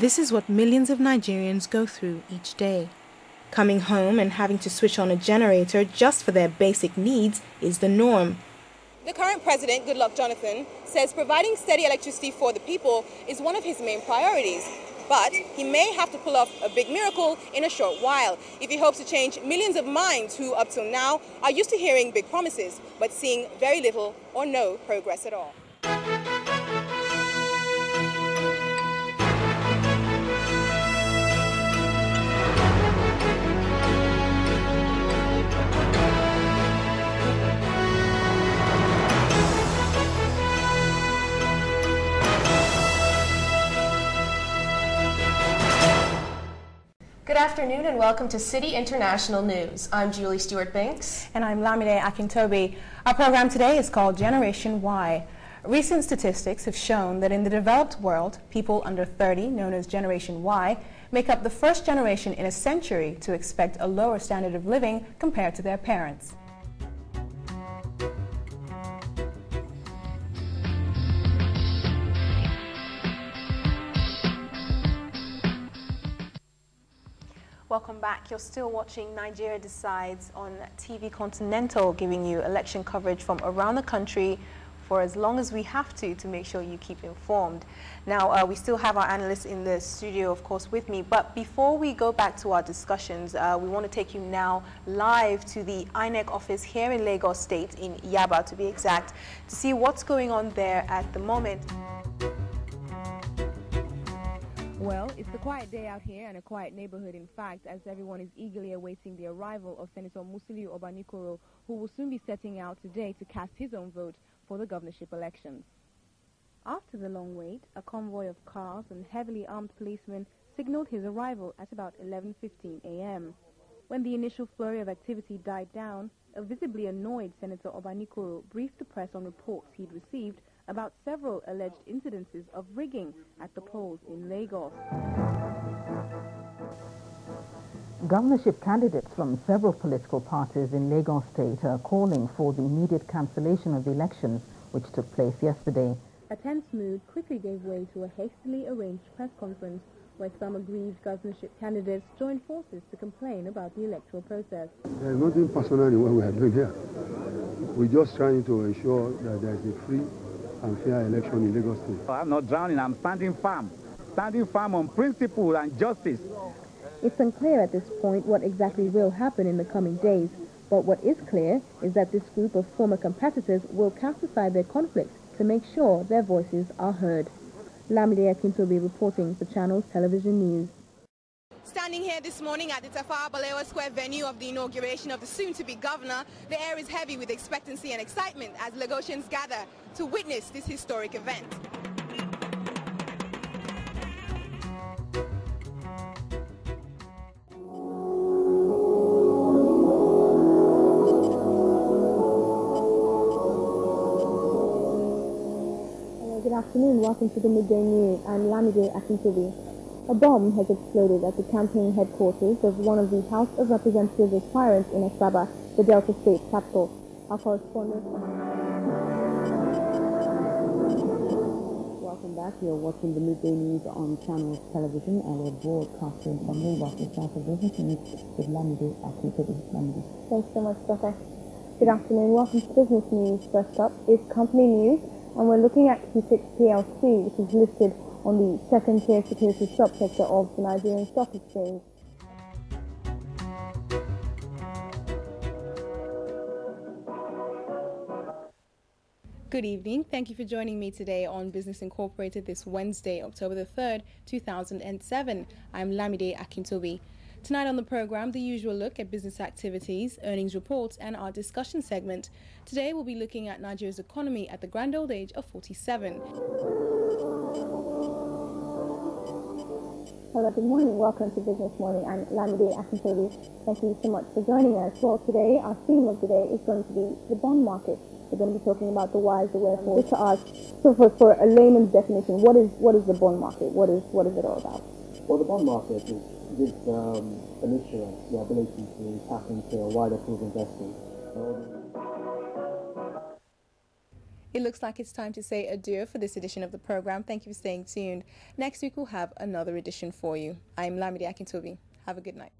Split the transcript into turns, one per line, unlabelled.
This is what millions of Nigerians go through each day. Coming home and having to switch on a generator just for their basic needs is the norm.
The current president, Goodluck Jonathan, says providing steady electricity for the people is one of his main priorities. But he may have to pull off a big miracle in a short while if he hopes to change millions of minds who, up till now, are used to hearing big promises but seeing very little or no progress at all.
Afternoon and welcome to City International News. I'm Julie Stewart Banks.
And I'm Lamide Akintobi. Our program today is called Generation Y. Recent statistics have shown that in the developed world, people under 30, known as Generation Y, make up the first generation in a century to expect a lower standard of living compared to their parents. Welcome back. You're still watching Nigeria Decides on TV Continental, giving you election coverage from around the country for as long as we have to to make sure you keep informed. Now, uh, we still have our analysts in the studio, of course, with me. But before we go back to our discussions, uh, we want to take you now live to the INEC office here in Lagos State, in Yaba to be exact, to see what's going on there at the moment. Well, it's a quiet day out here and a quiet neighborhood, in fact, as everyone is eagerly awaiting the arrival of Senator Musiliu Obanikoro, who will soon be setting out today to cast his own vote for the governorship elections. After the long wait, a convoy of cars and heavily armed policemen signaled his arrival at about 11.15 a.m. When the initial flurry of activity died down, a visibly annoyed Senator Obanikoro briefed the press on reports he'd received about several alleged incidences of rigging at the polls in Lagos.
Governorship candidates from several political parties in Lagos State are calling for the immediate cancellation of the elections which took place yesterday.
A tense mood quickly gave way to a hastily arranged press conference where some aggrieved governorship candidates joined forces to complain about the electoral process.
There is nothing personal in what we are doing here. We're just trying to ensure that there is a free and fair election in Lagos State.
I'm not drowning, I'm standing firm. Standing firm on principle and justice.
It's unclear at this point what exactly will happen in the coming days, but what is clear is that this group of former competitors will cast aside their conflicts to make sure their voices are heard. Lamide Akintobi reporting for Channels Television News.
Standing here this morning at the Tafawa Balewa Square venue of the inauguration of the soon-to-be governor, the air is heavy with expectancy and excitement as Lagosians gather to witness this historic event.
Uh, good afternoon. Welcome to the Midday News. I'm Lamide Akintobi. A bomb has exploded at the campaign headquarters of one of the House of Representatives aspirants in Asaba, the Delta State capital. Our correspondent...
You're watching the Midday News on Channel Television and we're broadcasting from Lagos, the South of Business News with Lamide Akintobi. Lamide.
Thanks so much, Becca. Good afternoon. Welcome to Business News. First up is company news, and we're looking at Cutix PLC, which is listed on the second tier security subsector of the Nigerian Stock Exchange. Good evening. Thank you for joining me today on Business Incorporated this Wednesday, October the 3rd, 2007. I'm Lamide Akintobi. Tonight on the program, the usual look at business activities, earnings reports, and our discussion segment. Today, we'll be looking at Nigeria's economy at the grand old age of 47.
Hello, good morning. Welcome to Business Morning. I'm Lamide Akintobi. Thank you so much for joining us. Well, today, our theme of the day is going to be the bond market. We're going to be talking about the whys, the wherefores. Just to ask, so for, for a layman's definition, what is what is the bond market? What is what is it all about?
Well, the bond market is, gives um, an issuer the ability to tap into a wider pool of investors.
It looks like it's time to say adieu for this edition of the program. Thank you for staying tuned. Next week we'll have another edition for you. I'm Lamide Akintobi. Have a good night.